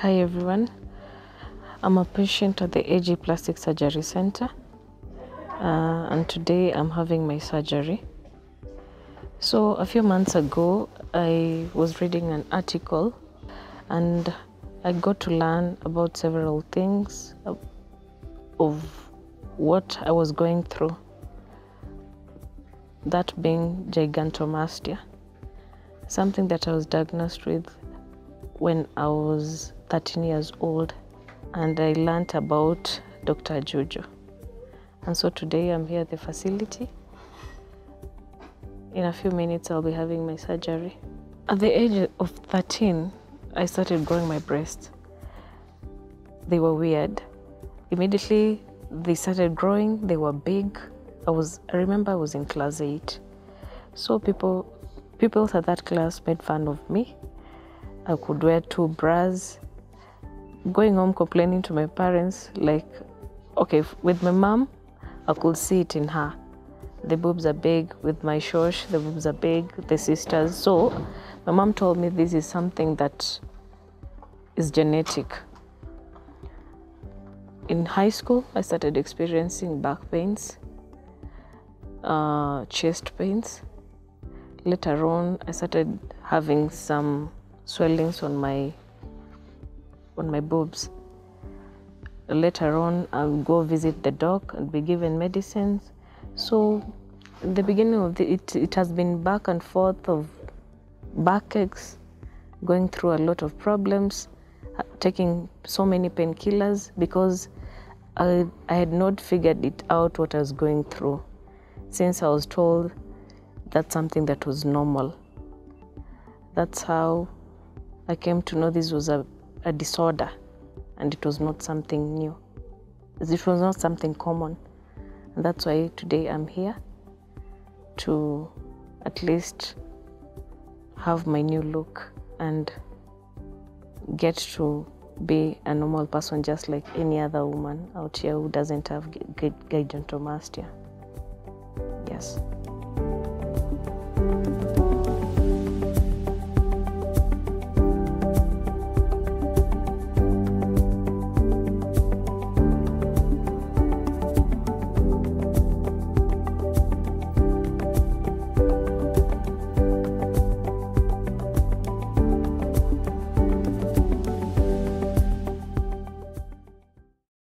Hi everyone. I'm a patient at the AJ Plastic Surgery Center, uh, and today I'm having my surgery. So, a few months ago, I was reading an article and I got to learn about several things of of what I was going through, that being gigantomastia, something that I was diagnosed with when I was 13 years old, and I learned about Dr. Jojo. And so today I'm here at the facility. In a few minutes, I'll be having my surgery. At the age of 13, I started growing my breasts. They were weird. Immediately, they started growing, they were big. I was I remember I was in class 8. So people people at that class made fun of me. I could wear two bras. Going home complaining to my parents like okay, with my mom, I could see it in her. The boobs are big with my shosh, the boobs are big, the sisters. So my mom told me this is something that is genetic. In high school, I started experiencing back pains, uh, chest pains. Later on, I started having some swellings on my on my boobs. Later on, I'll go visit the doc and be given medicines. So, in the beginning of the, it, it has been back and forth of backaches, going through a lot of problems, uh, taking so many painkillers because I, I had not figured it out what I was going through since I was told that's something that was normal. That's how I came to know this was a, a disorder and it was not something new. It was not something common. And that's why today I'm here to at least have my new look and get to be a normal person just like any other woman out here who doesn't have gigantomastia. Yes.